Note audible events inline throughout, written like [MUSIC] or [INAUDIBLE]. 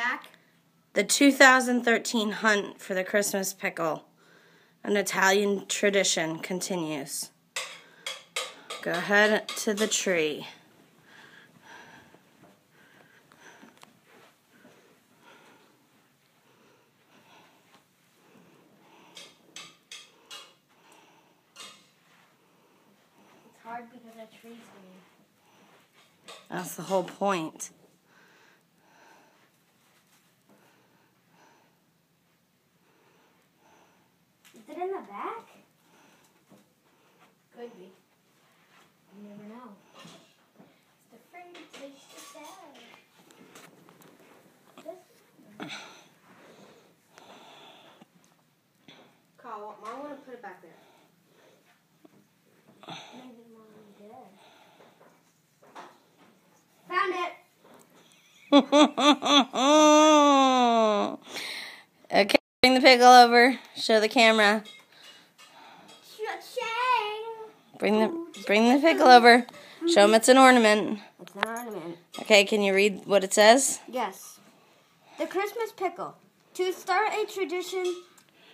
back? The 2013 hunt for the Christmas pickle, an Italian tradition, continues. Go ahead to the tree. It's hard because the tree's green. That's the whole point. In the back? Could be. You never know. It's the fruit takes the salad. This. [COUGHS] Carl, I want to put it back there. Maybe mom did. Found it. [LAUGHS] okay, bring the pickle over. Show the camera. Bring the bring the pickle over. Show them it's an ornament. It's an ornament. Okay, can you read what it says? Yes. The Christmas pickle. To start a tradition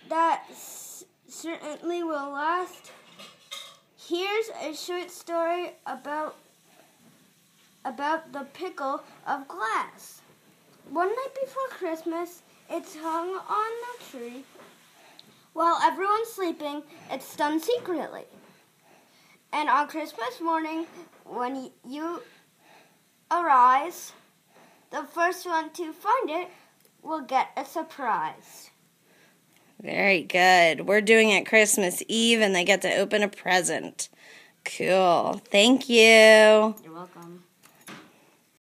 that s- certainly will last, here's a short story about about the pickle of glass. One night before Christmas, it's hung on the tree. While everyone's sleeping, it's done secretly. And on Christmas morning, when you arise, the first one to find it will get a surprise. Very good. We're doing it Christmas Eve and they get to open a present. Cool. Thank you. You're welcome.